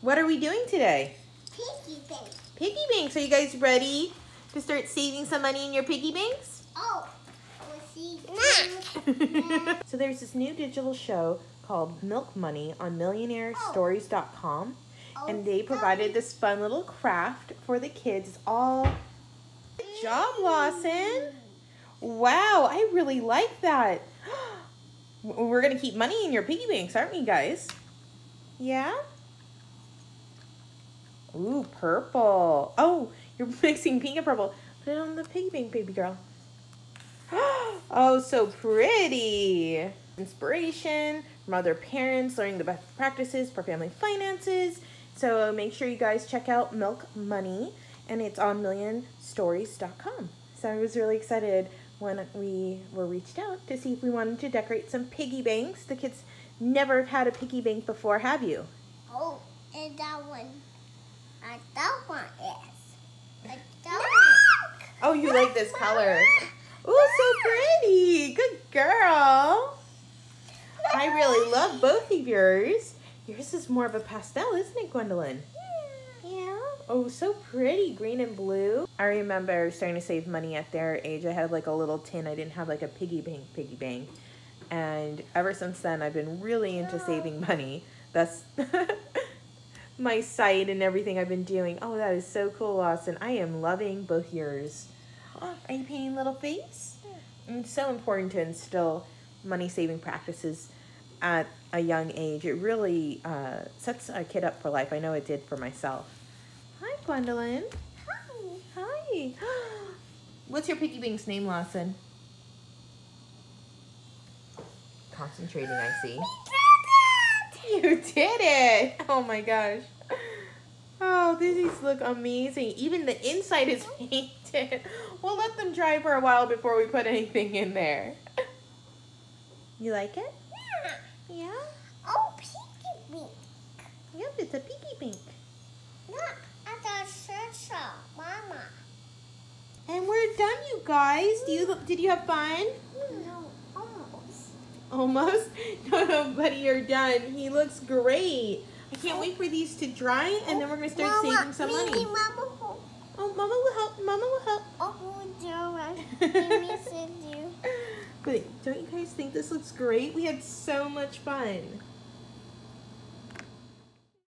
What are we doing today? Piggy bank. Piggy banks. Are you guys ready to start saving some money in your piggy banks? Oh, we'll see. so there's this new digital show called Milk Money on millionairestories.com oh. and they oh, provided this fun little craft for the kids. It's all Good job, Lawson. Wow, I really like that. We're going to keep money in your piggy banks, aren't we, guys? Yeah? Ooh, purple. Oh, you're mixing pink and purple. Put it on the piggy bank, baby girl. Oh, so pretty. Inspiration from other parents, learning the best practices for family finances. So make sure you guys check out Milk Money, and it's on millionstories.com. So I was really excited when we were reached out to see if we wanted to decorate some piggy banks. The kids never have had a piggy bank before, have you? Oh, and that one. I that one is. Like that one. Oh, you like this color. Oh, so pretty. Good girl. I really love both of yours. Yours is more of a pastel, isn't it, Gwendolyn? Yeah. Oh, so pretty. Green and blue. I remember starting to save money at their age. I had like a little tin. I didn't have like a piggy bank, piggy bank. And ever since then, I've been really into saving money. That's my site and everything I've been doing. Oh, that is so cool, Lawson. I am loving both yours. Oh, are you painting little face? It's so important to instill money saving practices at a young age. It really uh, sets a kid up for life. I know it did for myself. Hi, Gwendolyn. Hi. Hi. What's your piggy bank's name, Lawson? Concentrating, I see. You did it! Oh my gosh. Oh, these look amazing. Even the inside is painted. We'll let them dry for a while before we put anything in there. You like it? Yeah. Yeah? Oh, pinky pink. Yep, it's a pinky pink. Look, I got Shisha, Mama. And we're done, you guys. Do you did you have fun? No, almost. Almost. No, no, buddy, you're done. He looks great. I can't wait for these to dry, and then we're gonna start Mama, saving some money. Mama, hold. Oh, Mama will help. Mama will help. Oh, Joanne. Let me send you. But don't you guys think this looks great? We had so much fun.